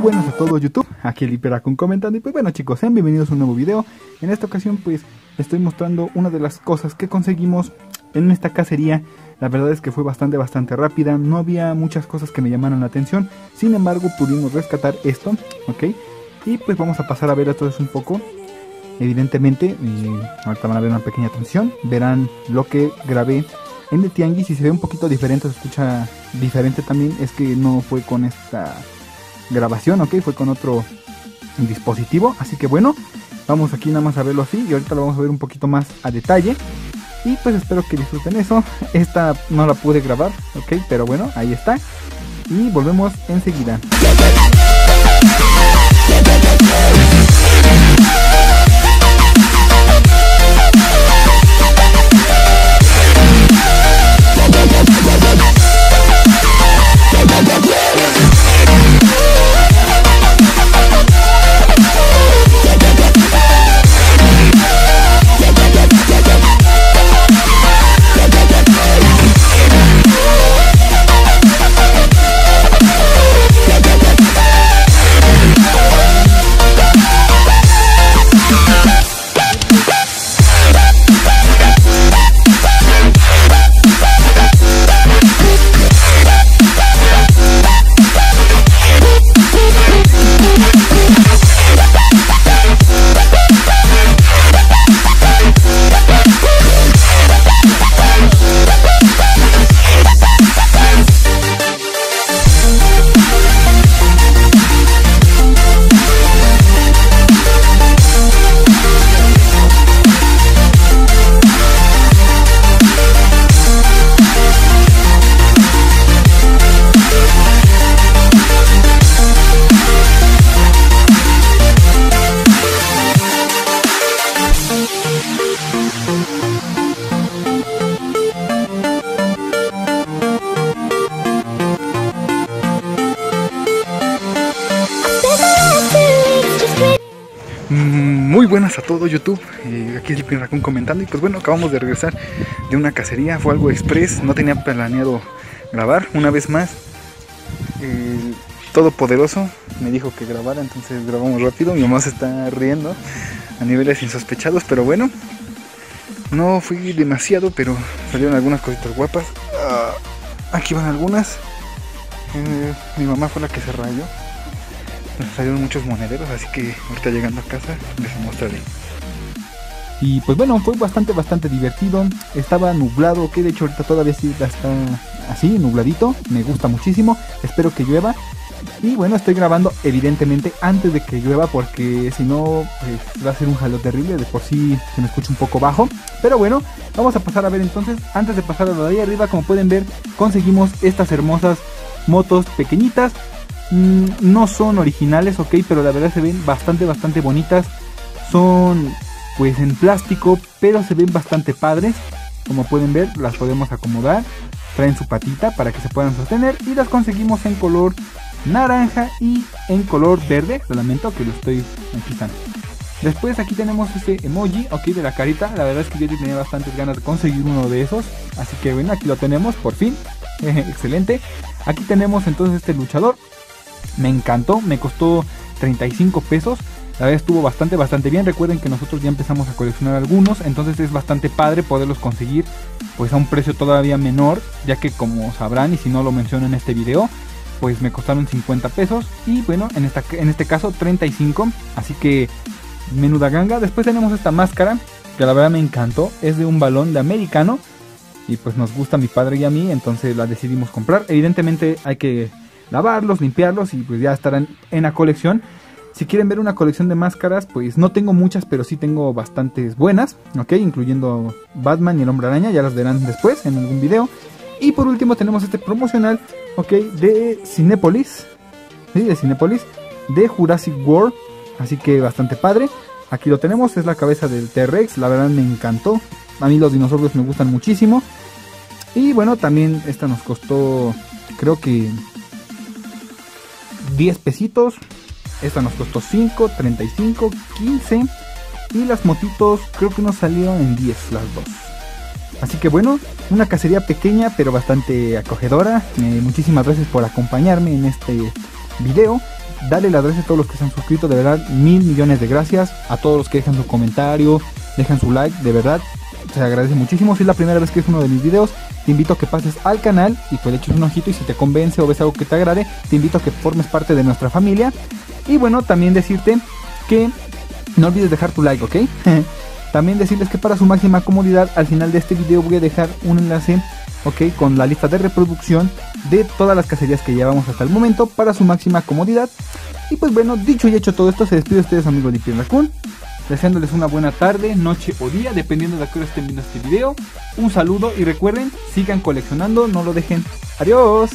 buenas a todos YouTube, aquí el Hiperacun comentando y pues bueno chicos, sean bienvenidos a un nuevo video. En esta ocasión pues estoy mostrando una de las cosas que conseguimos en esta cacería. La verdad es que fue bastante bastante rápida, no había muchas cosas que me llamaran la atención. Sin embargo pudimos rescatar esto, ok. Y pues vamos a pasar a ver esto es un poco. Evidentemente, ahorita van a ver una pequeña atención, verán lo que grabé en el tianguis y se ve un poquito diferente, se escucha diferente también, es que no fue con esta grabación, ok, fue con otro dispositivo, así que bueno, vamos aquí nada más a verlo así y ahorita lo vamos a ver un poquito más a detalle. Y pues espero que disfruten eso. Esta no la pude grabar, ok, pero bueno, ahí está. Y volvemos enseguida. Muy buenas a todo YouTube, eh, aquí es el Raccoon comentando y pues bueno, acabamos de regresar de una cacería, fue algo express, no tenía planeado grabar, una vez más, el Todopoderoso me dijo que grabara, entonces grabamos rápido, mi mamá se está riendo a niveles insospechados, pero bueno, no fui demasiado, pero salieron algunas cositas guapas, ah, aquí van algunas, eh, mi mamá fue la que se rayó salieron muchos monederos, así que ahorita llegando a casa les mostraré. Y pues bueno, fue bastante, bastante divertido. Estaba nublado, que de hecho ahorita todavía sí está así, nubladito. Me gusta muchísimo. Espero que llueva. Y bueno, estoy grabando evidentemente antes de que llueva porque si no pues, va a ser un jalón terrible. De por sí se me escucha un poco bajo. Pero bueno, vamos a pasar a ver entonces. Antes de pasar a lo de ahí arriba, como pueden ver, conseguimos estas hermosas motos pequeñitas no son originales, ok, pero la verdad se ven bastante, bastante bonitas. Son pues en plástico, pero se ven bastante padres. Como pueden ver, las podemos acomodar. Traen su patita para que se puedan sostener. Y las conseguimos en color naranja y en color verde. Lo lamento que lo estoy están. Después aquí tenemos este emoji, ok, de la carita. La verdad es que yo tenía bastantes ganas de conseguir uno de esos. Así que bueno, aquí lo tenemos, por fin. Excelente. Aquí tenemos entonces este luchador. Me encantó, me costó 35 pesos. La verdad estuvo bastante, bastante bien. Recuerden que nosotros ya empezamos a coleccionar algunos, entonces es bastante padre poderlos conseguir pues a un precio todavía menor, ya que como sabrán y si no lo menciono en este video, pues me costaron 50 pesos y bueno, en, esta, en este caso 35, así que menuda ganga. Después tenemos esta máscara, que la verdad me encantó, es de un balón de americano y pues nos gusta a mi padre y a mí, entonces la decidimos comprar. Evidentemente hay que lavarlos, limpiarlos y pues ya estarán en la colección. Si quieren ver una colección de máscaras, pues no tengo muchas, pero sí tengo bastantes buenas, ¿ok? Incluyendo Batman y el Hombre Araña, ya las verán después en algún video. Y por último tenemos este promocional, ¿ok? De Cinepolis, ¿sí? De Cinepolis, de Jurassic World, así que bastante padre. Aquí lo tenemos, es la cabeza del T-Rex, la verdad me encantó. A mí los dinosaurios me gustan muchísimo. Y bueno, también esta nos costó, creo que 10 pesitos. Esta nos costó 5, 35, 15. Y las motitos creo que nos salieron en 10 las dos. Así que bueno, una cacería pequeña pero bastante acogedora. Eh, muchísimas gracias por acompañarme en este video. Dale las gracias a todos los que se han suscrito, de verdad, mil millones de gracias. A todos los que dejan su comentario, dejan su like, de verdad, se agradece muchísimo. Si es la primera vez que es uno de mis videos, te invito a que pases al canal y pues le eches un ojito y si te convence o ves algo que te agrade, te invito a que formes parte de nuestra familia. Y bueno, también decirte que no olvides dejar tu like, ¿ok? también decirles que para su máxima comodidad, al final de este video voy a dejar un enlace, ¿ok? Con la lista de reproducción de todas las cacerías que llevamos hasta el momento para su máxima comodidad. Y pues bueno, dicho y hecho todo esto, se despide de ustedes amigos de Raccoon deseándoles una buena tarde, noche o día, dependiendo de a qué hora estén viendo este video. Un saludo y recuerden, sigan coleccionando, no lo dejen. Adiós.